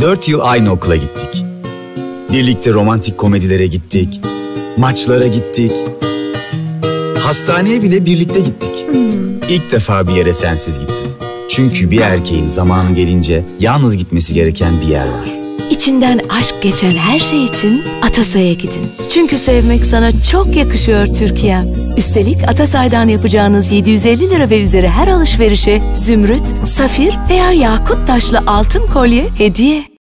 Dört yıl aynı okula gittik. Birlikte romantik komedilere gittik. Maçlara gittik. Hastaneye bile birlikte gittik. İlk defa bir yere sensiz gittim. Çünkü bir erkeğin zamanı gelince yalnız gitmesi gereken bir yer var. İçinden aşk geçen her şey için Atasay'a gidin. Çünkü sevmek sana çok yakışıyor Türkiye. Üstelik Atasay'dan yapacağınız 750 lira ve üzeri her alışverişe zümrüt, safir veya yakut taşlı altın kolye hediye.